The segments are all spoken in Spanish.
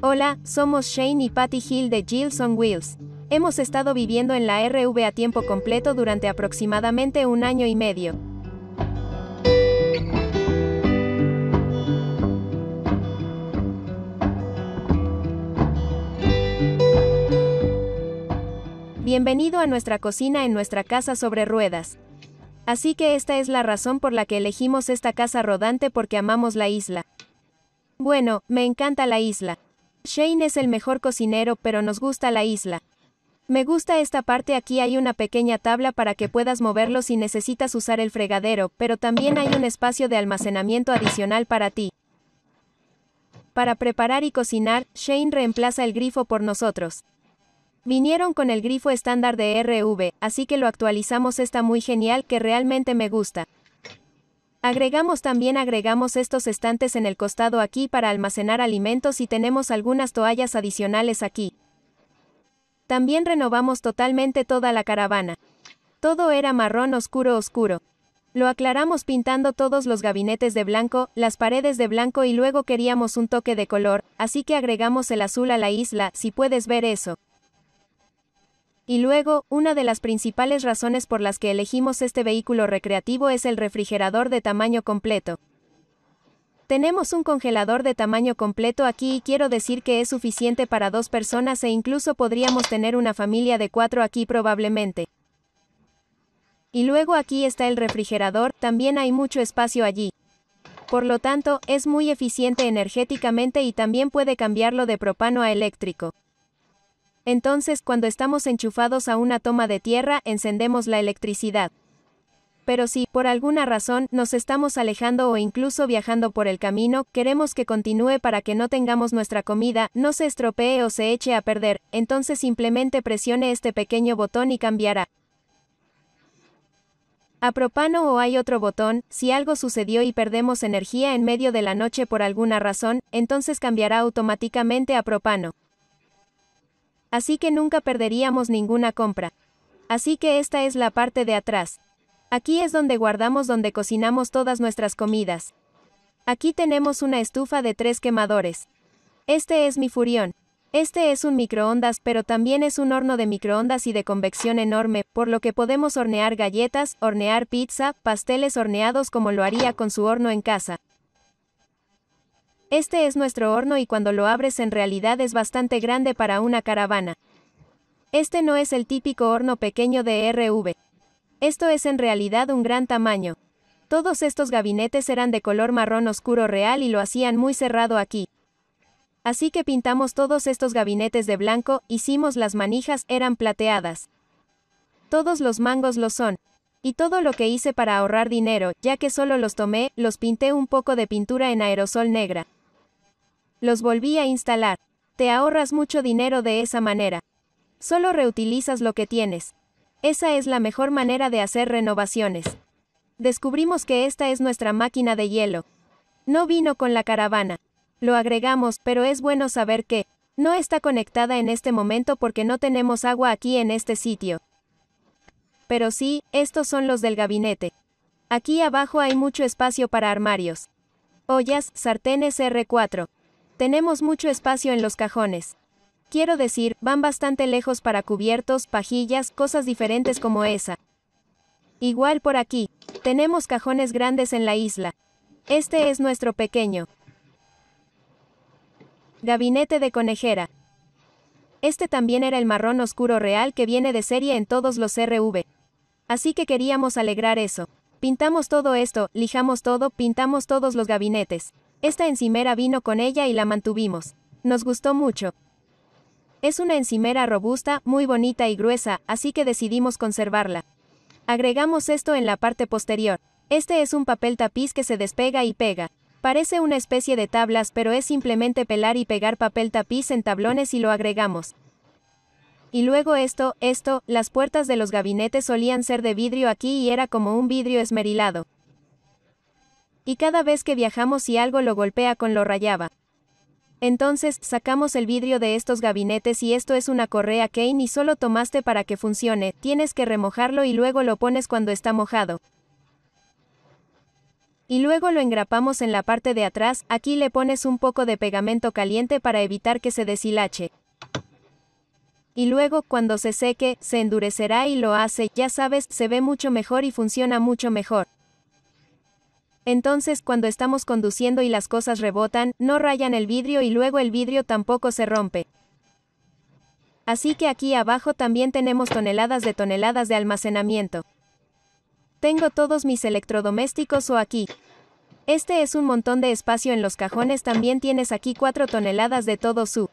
Hola, somos Shane y Patty Hill de Gills on Wheels. Hemos estado viviendo en la RV a tiempo completo durante aproximadamente un año y medio. Bienvenido a nuestra cocina en nuestra casa sobre ruedas. Así que esta es la razón por la que elegimos esta casa rodante porque amamos la isla. Bueno, me encanta la isla. Shane es el mejor cocinero pero nos gusta la isla. Me gusta esta parte aquí hay una pequeña tabla para que puedas moverlo si necesitas usar el fregadero, pero también hay un espacio de almacenamiento adicional para ti. Para preparar y cocinar, Shane reemplaza el grifo por nosotros. Vinieron con el grifo estándar de RV, así que lo actualizamos está muy genial que realmente me gusta. Agregamos también agregamos estos estantes en el costado aquí para almacenar alimentos y tenemos algunas toallas adicionales aquí. También renovamos totalmente toda la caravana. Todo era marrón oscuro oscuro. Lo aclaramos pintando todos los gabinetes de blanco, las paredes de blanco y luego queríamos un toque de color, así que agregamos el azul a la isla, si puedes ver eso. Y luego, una de las principales razones por las que elegimos este vehículo recreativo es el refrigerador de tamaño completo. Tenemos un congelador de tamaño completo aquí y quiero decir que es suficiente para dos personas e incluso podríamos tener una familia de cuatro aquí probablemente. Y luego aquí está el refrigerador, también hay mucho espacio allí. Por lo tanto, es muy eficiente energéticamente y también puede cambiarlo de propano a eléctrico. Entonces, cuando estamos enchufados a una toma de tierra, encendemos la electricidad. Pero si, por alguna razón, nos estamos alejando o incluso viajando por el camino, queremos que continúe para que no tengamos nuestra comida, no se estropee o se eche a perder, entonces simplemente presione este pequeño botón y cambiará. A propano o hay otro botón, si algo sucedió y perdemos energía en medio de la noche por alguna razón, entonces cambiará automáticamente a propano. Así que nunca perderíamos ninguna compra. Así que esta es la parte de atrás. Aquí es donde guardamos donde cocinamos todas nuestras comidas. Aquí tenemos una estufa de tres quemadores. Este es mi furión. Este es un microondas pero también es un horno de microondas y de convección enorme, por lo que podemos hornear galletas, hornear pizza, pasteles horneados como lo haría con su horno en casa. Este es nuestro horno y cuando lo abres en realidad es bastante grande para una caravana. Este no es el típico horno pequeño de RV. Esto es en realidad un gran tamaño. Todos estos gabinetes eran de color marrón oscuro real y lo hacían muy cerrado aquí. Así que pintamos todos estos gabinetes de blanco, hicimos las manijas, eran plateadas. Todos los mangos lo son. Y todo lo que hice para ahorrar dinero, ya que solo los tomé, los pinté un poco de pintura en aerosol negra. Los volví a instalar. Te ahorras mucho dinero de esa manera. Solo reutilizas lo que tienes. Esa es la mejor manera de hacer renovaciones. Descubrimos que esta es nuestra máquina de hielo. No vino con la caravana. Lo agregamos, pero es bueno saber que no está conectada en este momento porque no tenemos agua aquí en este sitio. Pero sí, estos son los del gabinete. Aquí abajo hay mucho espacio para armarios. Ollas, sartenes R4. Tenemos mucho espacio en los cajones. Quiero decir, van bastante lejos para cubiertos, pajillas, cosas diferentes como esa. Igual por aquí. Tenemos cajones grandes en la isla. Este es nuestro pequeño. Gabinete de conejera. Este también era el marrón oscuro real que viene de serie en todos los RV. Así que queríamos alegrar eso. Pintamos todo esto, lijamos todo, pintamos todos los gabinetes. Esta encimera vino con ella y la mantuvimos. Nos gustó mucho. Es una encimera robusta, muy bonita y gruesa, así que decidimos conservarla. Agregamos esto en la parte posterior. Este es un papel tapiz que se despega y pega. Parece una especie de tablas, pero es simplemente pelar y pegar papel tapiz en tablones y lo agregamos. Y luego esto, esto, las puertas de los gabinetes solían ser de vidrio aquí y era como un vidrio esmerilado y cada vez que viajamos si algo lo golpea con lo rayaba. Entonces, sacamos el vidrio de estos gabinetes y esto es una correa Kane y solo tomaste para que funcione, tienes que remojarlo y luego lo pones cuando está mojado. Y luego lo engrapamos en la parte de atrás, aquí le pones un poco de pegamento caliente para evitar que se deshilache. Y luego, cuando se seque, se endurecerá y lo hace, ya sabes, se ve mucho mejor y funciona mucho mejor. Entonces, cuando estamos conduciendo y las cosas rebotan, no rayan el vidrio y luego el vidrio tampoco se rompe. Así que aquí abajo también tenemos toneladas de toneladas de almacenamiento. Tengo todos mis electrodomésticos o aquí. Este es un montón de espacio en los cajones, también tienes aquí 4 toneladas de todo su.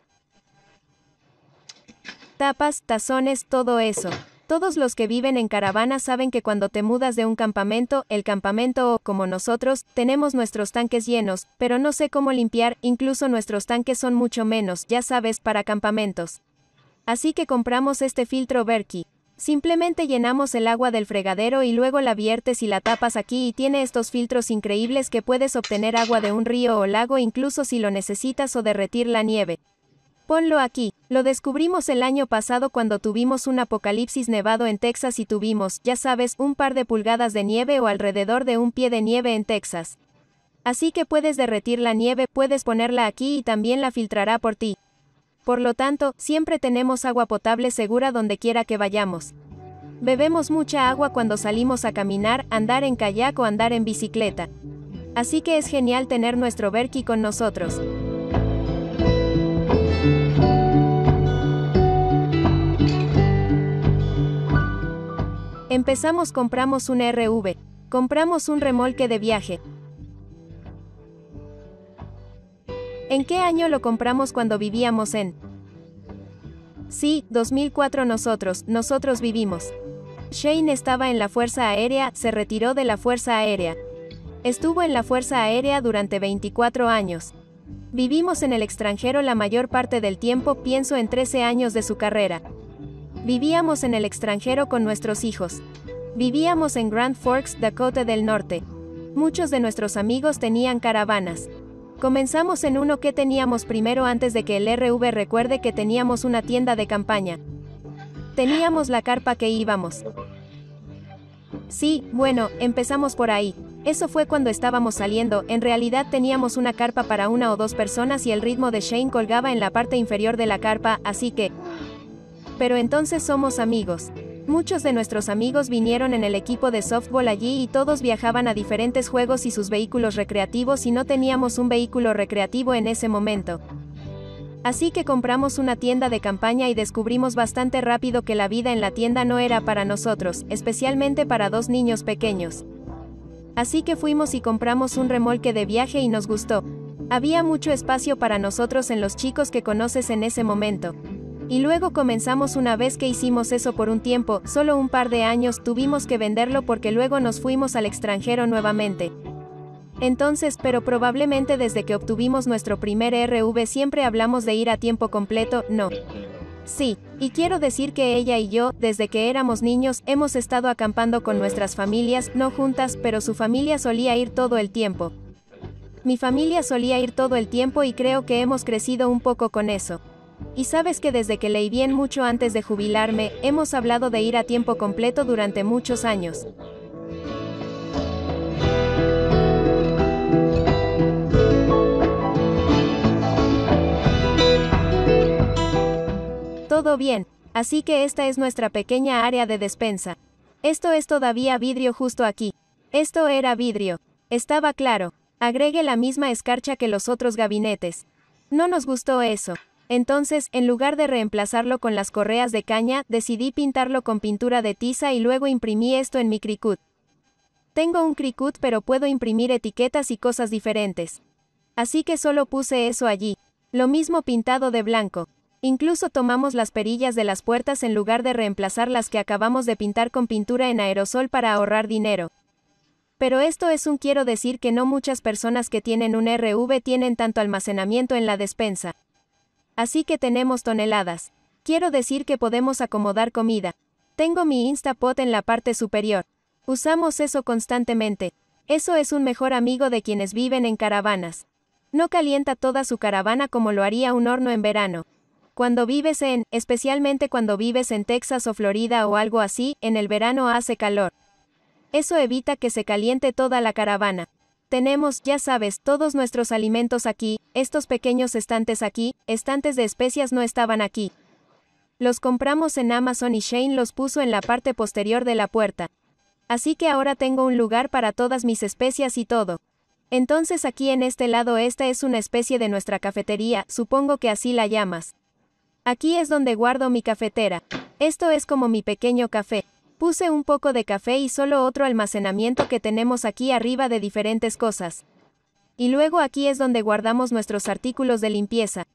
Tapas, tazones, todo eso. Todos los que viven en caravana saben que cuando te mudas de un campamento, el campamento o, como nosotros, tenemos nuestros tanques llenos, pero no sé cómo limpiar, incluso nuestros tanques son mucho menos, ya sabes, para campamentos. Así que compramos este filtro Berkey. Simplemente llenamos el agua del fregadero y luego la viertes y la tapas aquí y tiene estos filtros increíbles que puedes obtener agua de un río o lago incluso si lo necesitas o derretir la nieve. Ponlo aquí. Lo descubrimos el año pasado cuando tuvimos un apocalipsis nevado en Texas y tuvimos, ya sabes, un par de pulgadas de nieve o alrededor de un pie de nieve en Texas. Así que puedes derretir la nieve, puedes ponerla aquí y también la filtrará por ti. Por lo tanto, siempre tenemos agua potable segura donde quiera que vayamos. Bebemos mucha agua cuando salimos a caminar, andar en kayak o andar en bicicleta. Así que es genial tener nuestro Berkey con nosotros. Empezamos compramos un RV. Compramos un remolque de viaje. ¿En qué año lo compramos cuando vivíamos en? Sí, 2004 nosotros, nosotros vivimos. Shane estaba en la Fuerza Aérea, se retiró de la Fuerza Aérea. Estuvo en la Fuerza Aérea durante 24 años. Vivimos en el extranjero la mayor parte del tiempo, pienso en 13 años de su carrera. Vivíamos en el extranjero con nuestros hijos. Vivíamos en Grand Forks, Dakota del Norte. Muchos de nuestros amigos tenían caravanas. Comenzamos en uno que teníamos primero antes de que el RV recuerde que teníamos una tienda de campaña. Teníamos la carpa que íbamos. Sí, bueno, empezamos por ahí. Eso fue cuando estábamos saliendo, en realidad teníamos una carpa para una o dos personas y el ritmo de Shane colgaba en la parte inferior de la carpa, así que... Pero entonces somos amigos. Muchos de nuestros amigos vinieron en el equipo de softball allí y todos viajaban a diferentes juegos y sus vehículos recreativos y no teníamos un vehículo recreativo en ese momento. Así que compramos una tienda de campaña y descubrimos bastante rápido que la vida en la tienda no era para nosotros, especialmente para dos niños pequeños. Así que fuimos y compramos un remolque de viaje y nos gustó. Había mucho espacio para nosotros en los chicos que conoces en ese momento. Y luego comenzamos una vez que hicimos eso por un tiempo, solo un par de años, tuvimos que venderlo porque luego nos fuimos al extranjero nuevamente. Entonces, pero probablemente desde que obtuvimos nuestro primer RV siempre hablamos de ir a tiempo completo, no. Sí, y quiero decir que ella y yo, desde que éramos niños, hemos estado acampando con nuestras familias, no juntas, pero su familia solía ir todo el tiempo. Mi familia solía ir todo el tiempo y creo que hemos crecido un poco con eso. Y sabes que desde que leí bien mucho antes de jubilarme, hemos hablado de ir a tiempo completo durante muchos años. Todo bien, así que esta es nuestra pequeña área de despensa. Esto es todavía vidrio justo aquí. Esto era vidrio. Estaba claro. Agregue la misma escarcha que los otros gabinetes. No nos gustó eso. Entonces, en lugar de reemplazarlo con las correas de caña, decidí pintarlo con pintura de tiza y luego imprimí esto en mi Cricut. Tengo un Cricut pero puedo imprimir etiquetas y cosas diferentes. Así que solo puse eso allí. Lo mismo pintado de blanco. Incluso tomamos las perillas de las puertas en lugar de reemplazar las que acabamos de pintar con pintura en aerosol para ahorrar dinero. Pero esto es un quiero decir que no muchas personas que tienen un RV tienen tanto almacenamiento en la despensa. Así que tenemos toneladas. Quiero decir que podemos acomodar comida. Tengo mi Instapot en la parte superior. Usamos eso constantemente. Eso es un mejor amigo de quienes viven en caravanas. No calienta toda su caravana como lo haría un horno en verano. Cuando vives en, especialmente cuando vives en Texas o Florida o algo así, en el verano hace calor. Eso evita que se caliente toda la caravana. Tenemos, ya sabes, todos nuestros alimentos aquí, estos pequeños estantes aquí, estantes de especias no estaban aquí. Los compramos en Amazon y Shane los puso en la parte posterior de la puerta. Así que ahora tengo un lugar para todas mis especias y todo. Entonces aquí en este lado esta es una especie de nuestra cafetería, supongo que así la llamas. Aquí es donde guardo mi cafetera. Esto es como mi pequeño café. Puse un poco de café y solo otro almacenamiento que tenemos aquí arriba de diferentes cosas. Y luego aquí es donde guardamos nuestros artículos de limpieza.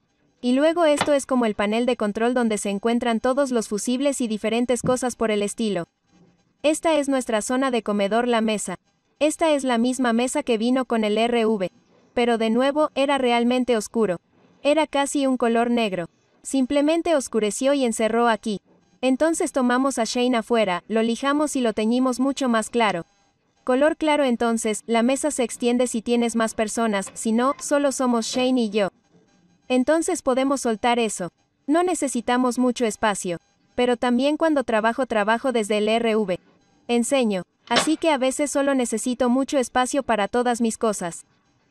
Y luego esto es como el panel de control donde se encuentran todos los fusibles y diferentes cosas por el estilo. Esta es nuestra zona de comedor la mesa. Esta es la misma mesa que vino con el RV. Pero de nuevo, era realmente oscuro. Era casi un color negro. Simplemente oscureció y encerró aquí. Entonces tomamos a Shane afuera, lo lijamos y lo teñimos mucho más claro. Color claro entonces, la mesa se extiende si tienes más personas, si no, solo somos Shane y yo. Entonces podemos soltar eso. No necesitamos mucho espacio. Pero también cuando trabajo trabajo desde el RV. Enseño. Así que a veces solo necesito mucho espacio para todas mis cosas.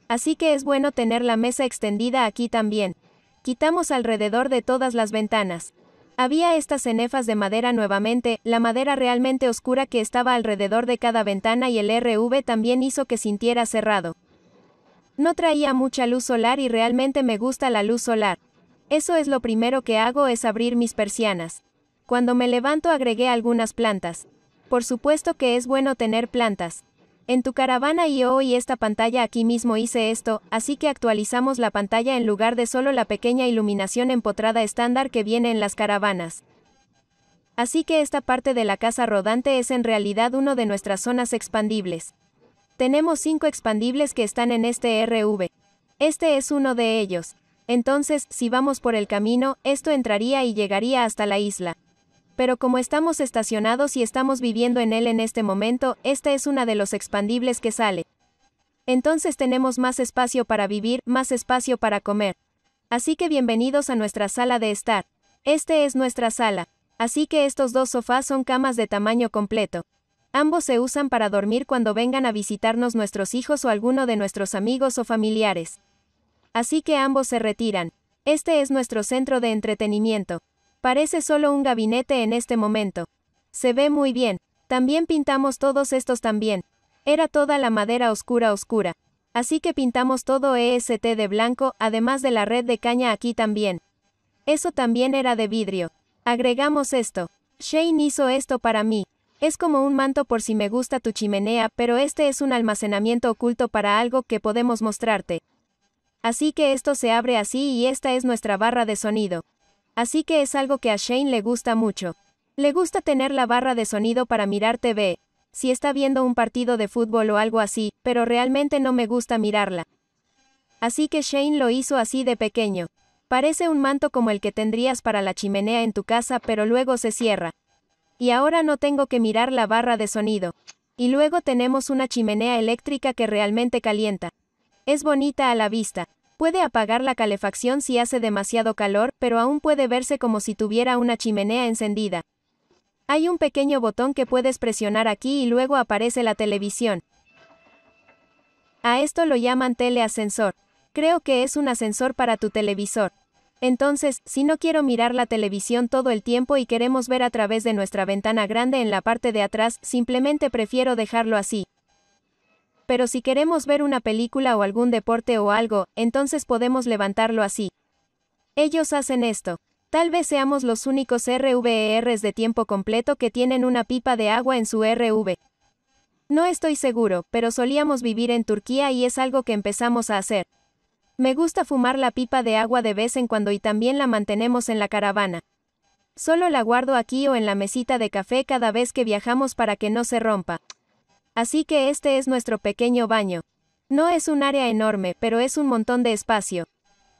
Así que es bueno tener la mesa extendida aquí también. Quitamos alrededor de todas las ventanas. Había estas cenefas de madera nuevamente, la madera realmente oscura que estaba alrededor de cada ventana y el RV también hizo que sintiera cerrado. No traía mucha luz solar y realmente me gusta la luz solar. Eso es lo primero que hago es abrir mis persianas. Cuando me levanto agregué algunas plantas. Por supuesto que es bueno tener plantas. En tu caravana y hoy esta pantalla aquí mismo hice esto, así que actualizamos la pantalla en lugar de solo la pequeña iluminación empotrada estándar que viene en las caravanas. Así que esta parte de la casa rodante es en realidad uno de nuestras zonas expandibles. Tenemos cinco expandibles que están en este RV. Este es uno de ellos. Entonces, si vamos por el camino, esto entraría y llegaría hasta la isla pero como estamos estacionados y estamos viviendo en él en este momento, esta es una de los expandibles que sale. Entonces tenemos más espacio para vivir, más espacio para comer. Así que bienvenidos a nuestra sala de estar. Este es nuestra sala. Así que estos dos sofás son camas de tamaño completo. Ambos se usan para dormir cuando vengan a visitarnos nuestros hijos o alguno de nuestros amigos o familiares. Así que ambos se retiran. Este es nuestro centro de entretenimiento. Parece solo un gabinete en este momento. Se ve muy bien. También pintamos todos estos también. Era toda la madera oscura oscura. Así que pintamos todo EST de blanco, además de la red de caña aquí también. Eso también era de vidrio. Agregamos esto. Shane hizo esto para mí. Es como un manto por si me gusta tu chimenea, pero este es un almacenamiento oculto para algo que podemos mostrarte. Así que esto se abre así y esta es nuestra barra de sonido. Así que es algo que a Shane le gusta mucho. Le gusta tener la barra de sonido para mirar TV, si está viendo un partido de fútbol o algo así, pero realmente no me gusta mirarla. Así que Shane lo hizo así de pequeño. Parece un manto como el que tendrías para la chimenea en tu casa, pero luego se cierra. Y ahora no tengo que mirar la barra de sonido. Y luego tenemos una chimenea eléctrica que realmente calienta. Es bonita a la vista. Puede apagar la calefacción si hace demasiado calor, pero aún puede verse como si tuviera una chimenea encendida. Hay un pequeño botón que puedes presionar aquí y luego aparece la televisión. A esto lo llaman teleascensor. Creo que es un ascensor para tu televisor. Entonces, si no quiero mirar la televisión todo el tiempo y queremos ver a través de nuestra ventana grande en la parte de atrás, simplemente prefiero dejarlo así. Pero si queremos ver una película o algún deporte o algo, entonces podemos levantarlo así. Ellos hacen esto. Tal vez seamos los únicos RVERs de tiempo completo que tienen una pipa de agua en su RV. No estoy seguro, pero solíamos vivir en Turquía y es algo que empezamos a hacer. Me gusta fumar la pipa de agua de vez en cuando y también la mantenemos en la caravana. Solo la guardo aquí o en la mesita de café cada vez que viajamos para que no se rompa. Así que este es nuestro pequeño baño. No es un área enorme, pero es un montón de espacio.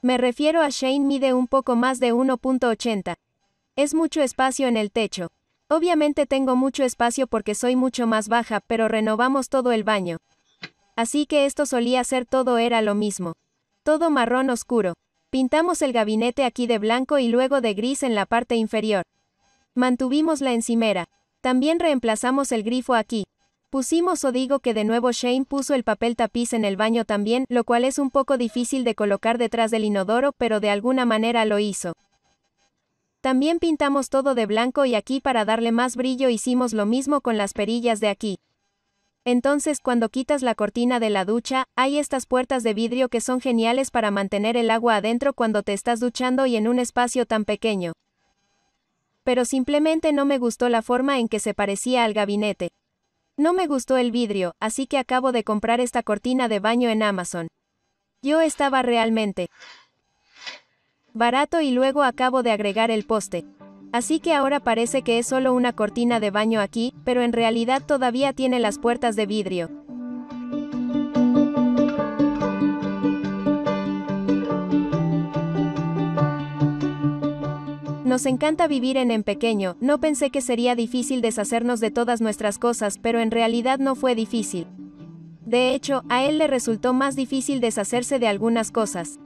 Me refiero a Shane mide un poco más de 1.80. Es mucho espacio en el techo. Obviamente tengo mucho espacio porque soy mucho más baja, pero renovamos todo el baño. Así que esto solía ser todo era lo mismo. Todo marrón oscuro. Pintamos el gabinete aquí de blanco y luego de gris en la parte inferior. Mantuvimos la encimera. También reemplazamos el grifo aquí. Pusimos o digo que de nuevo Shane puso el papel tapiz en el baño también, lo cual es un poco difícil de colocar detrás del inodoro, pero de alguna manera lo hizo. También pintamos todo de blanco y aquí para darle más brillo hicimos lo mismo con las perillas de aquí. Entonces cuando quitas la cortina de la ducha, hay estas puertas de vidrio que son geniales para mantener el agua adentro cuando te estás duchando y en un espacio tan pequeño. Pero simplemente no me gustó la forma en que se parecía al gabinete. No me gustó el vidrio, así que acabo de comprar esta cortina de baño en Amazon. Yo estaba realmente barato y luego acabo de agregar el poste. Así que ahora parece que es solo una cortina de baño aquí, pero en realidad todavía tiene las puertas de vidrio. Nos encanta vivir en en pequeño, no pensé que sería difícil deshacernos de todas nuestras cosas, pero en realidad no fue difícil. De hecho, a él le resultó más difícil deshacerse de algunas cosas.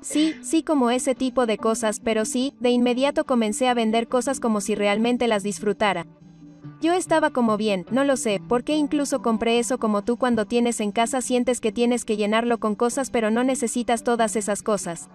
Sí, sí como ese tipo de cosas, pero sí, de inmediato comencé a vender cosas como si realmente las disfrutara. Yo estaba como bien, no lo sé, porque incluso compré eso como tú cuando tienes en casa sientes que tienes que llenarlo con cosas pero no necesitas todas esas cosas.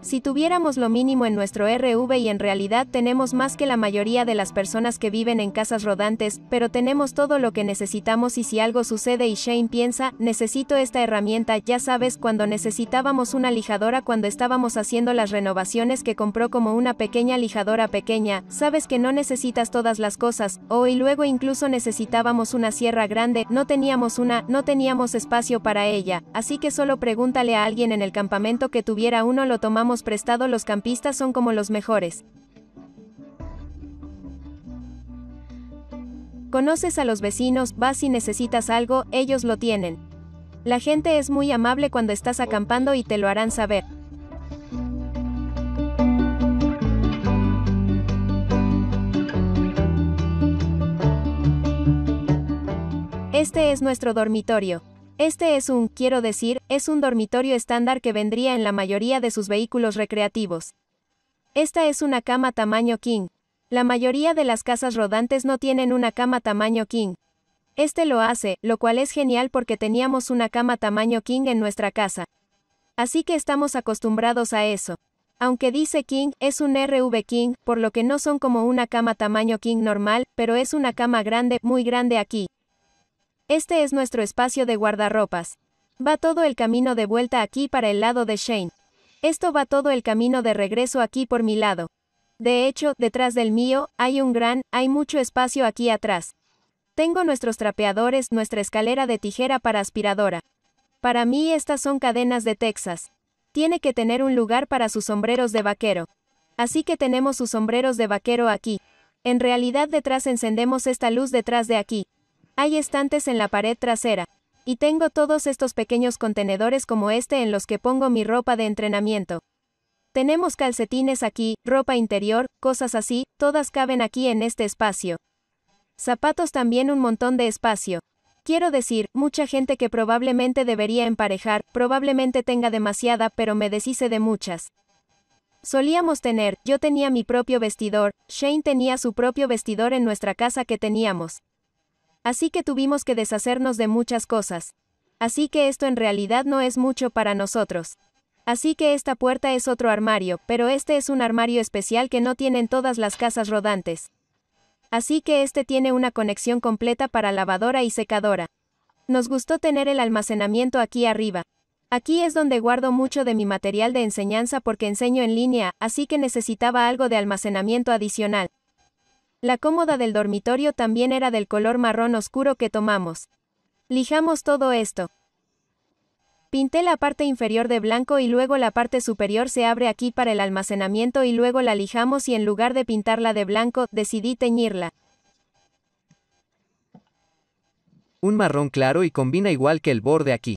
Si tuviéramos lo mínimo en nuestro RV y en realidad tenemos más que la mayoría de las personas que viven en casas rodantes, pero tenemos todo lo que necesitamos y si algo sucede y Shane piensa, necesito esta herramienta, ya sabes, cuando necesitábamos una lijadora cuando estábamos haciendo las renovaciones que compró como una pequeña lijadora pequeña, sabes que no necesitas todas las cosas, o y luego incluso necesitábamos una sierra grande, no teníamos una, no teníamos espacio para ella, así que solo pregúntale a alguien en el campamento que tuviera uno lo tomamos prestado los campistas son como los mejores. Conoces a los vecinos, vas si necesitas algo, ellos lo tienen. La gente es muy amable cuando estás acampando y te lo harán saber. Este es nuestro dormitorio. Este es un, quiero decir, es un dormitorio estándar que vendría en la mayoría de sus vehículos recreativos. Esta es una cama tamaño king. La mayoría de las casas rodantes no tienen una cama tamaño king. Este lo hace, lo cual es genial porque teníamos una cama tamaño king en nuestra casa. Así que estamos acostumbrados a eso. Aunque dice king, es un RV king, por lo que no son como una cama tamaño king normal, pero es una cama grande, muy grande aquí. Este es nuestro espacio de guardarropas. Va todo el camino de vuelta aquí para el lado de Shane. Esto va todo el camino de regreso aquí por mi lado. De hecho, detrás del mío, hay un gran, hay mucho espacio aquí atrás. Tengo nuestros trapeadores, nuestra escalera de tijera para aspiradora. Para mí estas son cadenas de Texas. Tiene que tener un lugar para sus sombreros de vaquero. Así que tenemos sus sombreros de vaquero aquí. En realidad detrás encendemos esta luz detrás de aquí. Hay estantes en la pared trasera. Y tengo todos estos pequeños contenedores como este en los que pongo mi ropa de entrenamiento. Tenemos calcetines aquí, ropa interior, cosas así, todas caben aquí en este espacio. Zapatos también un montón de espacio. Quiero decir, mucha gente que probablemente debería emparejar, probablemente tenga demasiada, pero me deshice de muchas. Solíamos tener, yo tenía mi propio vestidor, Shane tenía su propio vestidor en nuestra casa que teníamos. Así que tuvimos que deshacernos de muchas cosas. Así que esto en realidad no es mucho para nosotros. Así que esta puerta es otro armario, pero este es un armario especial que no tienen todas las casas rodantes. Así que este tiene una conexión completa para lavadora y secadora. Nos gustó tener el almacenamiento aquí arriba. Aquí es donde guardo mucho de mi material de enseñanza porque enseño en línea, así que necesitaba algo de almacenamiento adicional. La cómoda del dormitorio también era del color marrón oscuro que tomamos. Lijamos todo esto. Pinté la parte inferior de blanco y luego la parte superior se abre aquí para el almacenamiento y luego la lijamos y en lugar de pintarla de blanco, decidí teñirla. Un marrón claro y combina igual que el borde aquí.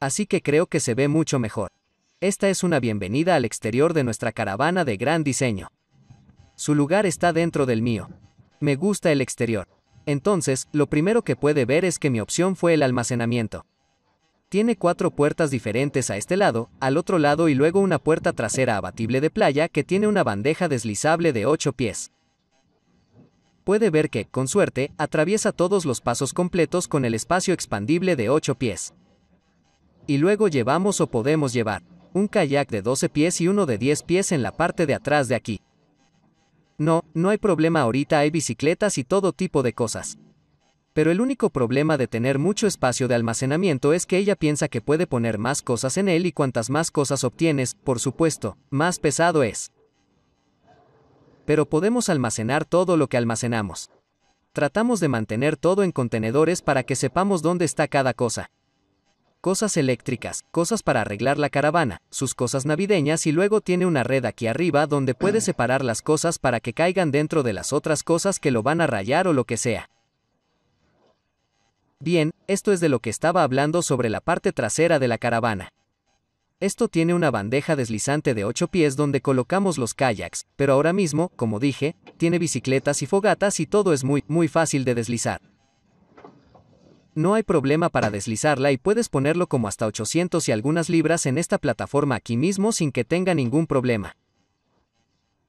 Así que creo que se ve mucho mejor. Esta es una bienvenida al exterior de nuestra caravana de gran diseño. Su lugar está dentro del mío. Me gusta el exterior. Entonces, lo primero que puede ver es que mi opción fue el almacenamiento. Tiene cuatro puertas diferentes a este lado, al otro lado y luego una puerta trasera abatible de playa que tiene una bandeja deslizable de 8 pies. puede ver que, con suerte, atraviesa todos los pasos completos con el espacio expandible de 8 pies. Y luego llevamos o podemos llevar un kayak de 12 pies y uno de 10 pies en la parte de atrás de aquí. No, no hay problema ahorita hay bicicletas y todo tipo de cosas. Pero el único problema de tener mucho espacio de almacenamiento es que ella piensa que puede poner más cosas en él y cuantas más cosas obtienes, por supuesto, más pesado es pero podemos almacenar todo lo que almacenamos. Tratamos de mantener todo en contenedores para que sepamos dónde está cada cosa. Cosas eléctricas, cosas para arreglar la caravana, sus cosas navideñas y luego tiene una red aquí arriba donde puede separar las cosas para que caigan dentro de las otras cosas que lo van a rayar o lo que sea. Bien, esto es de lo que estaba hablando sobre la parte trasera de la caravana. Esto tiene una bandeja deslizante de 8 pies donde colocamos los kayaks, pero ahora mismo, como dije, tiene bicicletas y fogatas y todo es muy, muy fácil de deslizar. No hay problema para deslizarla y puedes ponerlo como hasta 800 y algunas libras en esta plataforma aquí mismo sin que tenga ningún problema.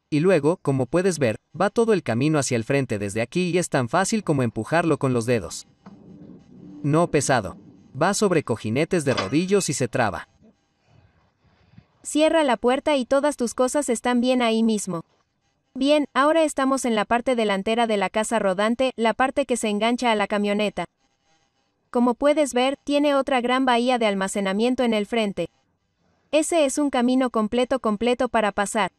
Y luego, como puedes ver, va todo el camino hacia el frente desde aquí y es tan fácil como empujarlo con los dedos. No pesado. Va sobre cojinetes de rodillos y se traba. Cierra la puerta y todas tus cosas están bien ahí mismo. Bien, ahora estamos en la parte delantera de la casa rodante, la parte que se engancha a la camioneta. Como puedes ver, tiene otra gran bahía de almacenamiento en el frente. Ese es un camino completo completo para pasar.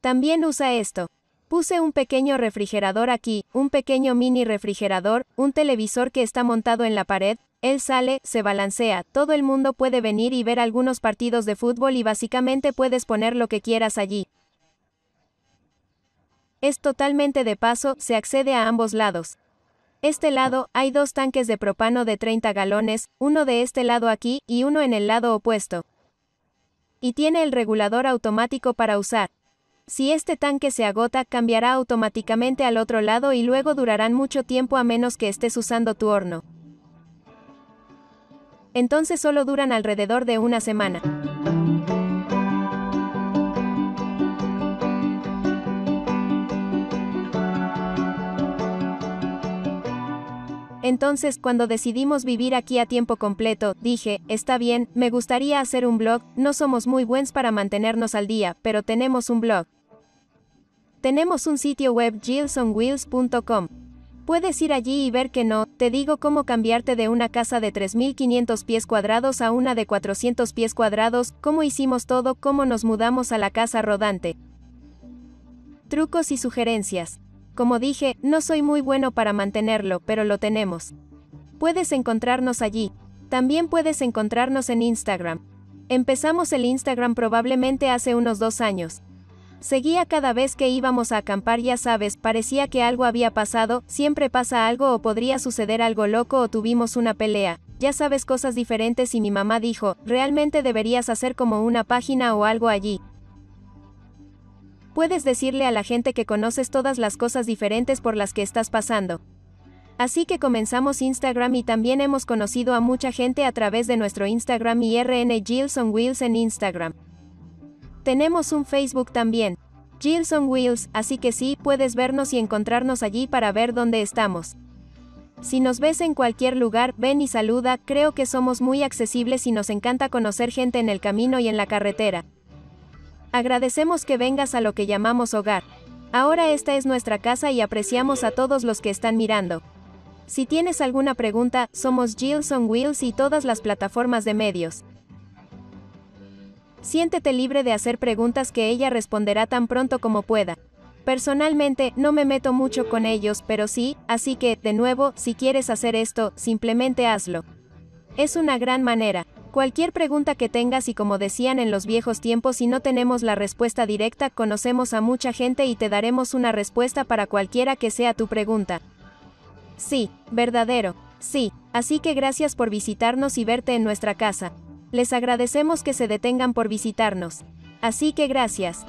También usa esto. Puse un pequeño refrigerador aquí, un pequeño mini refrigerador, un televisor que está montado en la pared, él sale, se balancea, todo el mundo puede venir y ver algunos partidos de fútbol y básicamente puedes poner lo que quieras allí. Es totalmente de paso, se accede a ambos lados. Este lado, hay dos tanques de propano de 30 galones, uno de este lado aquí, y uno en el lado opuesto. Y tiene el regulador automático para usar. Si este tanque se agota, cambiará automáticamente al otro lado y luego durarán mucho tiempo a menos que estés usando tu horno. Entonces solo duran alrededor de una semana. Entonces, cuando decidimos vivir aquí a tiempo completo, dije, está bien, me gustaría hacer un blog, no somos muy buenos para mantenernos al día, pero tenemos un blog. Tenemos un sitio web gilsonwheels.com. Puedes ir allí y ver que no, te digo cómo cambiarte de una casa de 3.500 pies cuadrados a una de 400 pies cuadrados, cómo hicimos todo, cómo nos mudamos a la casa rodante. Trucos y sugerencias. Como dije, no soy muy bueno para mantenerlo, pero lo tenemos. Puedes encontrarnos allí. También puedes encontrarnos en Instagram. Empezamos el Instagram probablemente hace unos dos años. Seguía cada vez que íbamos a acampar, ya sabes, parecía que algo había pasado, siempre pasa algo o podría suceder algo loco o tuvimos una pelea, ya sabes cosas diferentes y mi mamá dijo, realmente deberías hacer como una página o algo allí. Puedes decirle a la gente que conoces todas las cosas diferentes por las que estás pasando. Así que comenzamos Instagram y también hemos conocido a mucha gente a través de nuestro Instagram y RN Gilson Wheels en Instagram. Tenemos un Facebook también. Gilson Wheels, así que sí, puedes vernos y encontrarnos allí para ver dónde estamos. Si nos ves en cualquier lugar, ven y saluda, creo que somos muy accesibles y nos encanta conocer gente en el camino y en la carretera. Agradecemos que vengas a lo que llamamos hogar. Ahora esta es nuestra casa y apreciamos a todos los que están mirando. Si tienes alguna pregunta, somos Gilson Wheels y todas las plataformas de medios. Siéntete libre de hacer preguntas que ella responderá tan pronto como pueda. Personalmente, no me meto mucho con ellos, pero sí, así que, de nuevo, si quieres hacer esto, simplemente hazlo. Es una gran manera. Cualquier pregunta que tengas y como decían en los viejos tiempos si no tenemos la respuesta directa, conocemos a mucha gente y te daremos una respuesta para cualquiera que sea tu pregunta. Sí, verdadero. Sí, así que gracias por visitarnos y verte en nuestra casa. Les agradecemos que se detengan por visitarnos. Así que gracias.